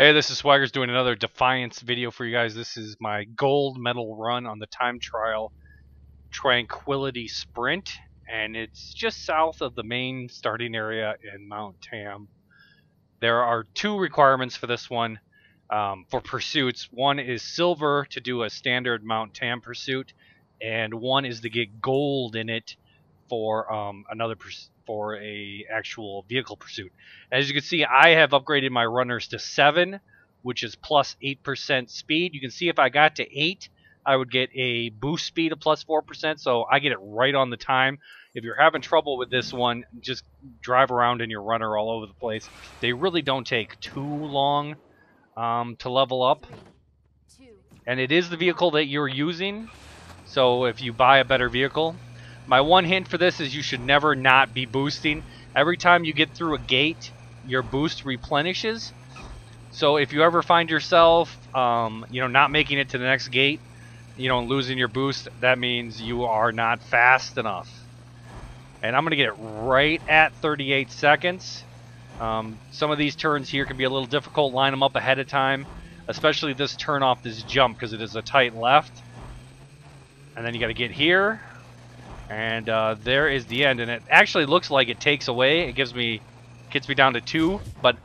Hey, this is Swaggers doing another Defiance video for you guys. This is my gold medal run on the time trial Tranquility Sprint, and it's just south of the main starting area in Mount Tam. There are two requirements for this one um, for pursuits. One is silver to do a standard Mount Tam pursuit, and one is to get gold in it for um, another for a actual vehicle pursuit. As you can see, I have upgraded my runners to seven, which is plus plus eight percent speed. You can see if I got to eight, I would get a boost speed of plus plus four percent. So I get it right on the time. If you're having trouble with this one, just drive around in your runner all over the place. They really don't take too long um, to level up. And it is the vehicle that you're using. So if you buy a better vehicle, my one hint for this is you should never not be boosting. Every time you get through a gate, your boost replenishes. So if you ever find yourself, um, you know, not making it to the next gate, you know, losing your boost, that means you are not fast enough. And I'm going to get it right at 38 seconds. Um, some of these turns here can be a little difficult. Line them up ahead of time, especially this turn off this jump because it is a tight left. And then you got to get here. And uh, there is the end. And it actually looks like it takes away. It gives me, gets me down to two. But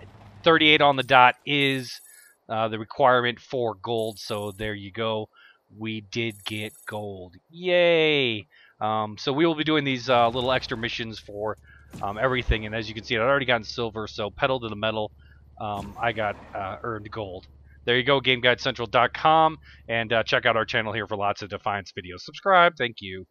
38 on the dot is uh, the requirement for gold. So there you go. We did get gold. Yay! Um, so we will be doing these uh, little extra missions for um, everything. And as you can see, I've already gotten silver. So pedal to the metal. Um, I got uh, earned gold. There you go, GameGuideCentral.com, and uh, check out our channel here for lots of Defiance videos. Subscribe. Thank you.